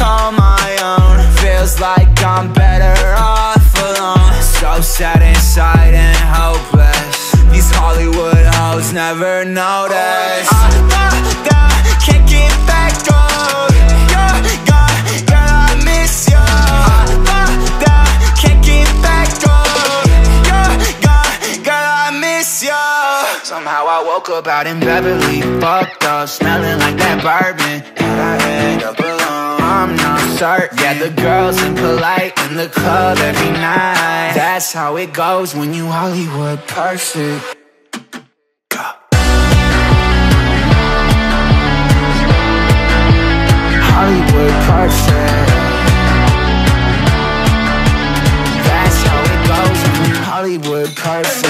Call my own. Feels like I'm better off alone. So sad inside and hopeless. These Hollywood hoes never notice. Oh, can't get back on. You're gone, girl, I miss you. Oh, can't get back on. You're gone, girl, I miss you. Somehow I woke up out in Beverly, fucked up, smelling like that bourbon, Certain. Yeah, the girls impolite in the club every night. That's how it goes when you Hollywood perfect. Hollywood perfect. That's how it goes when you Hollywood perfect.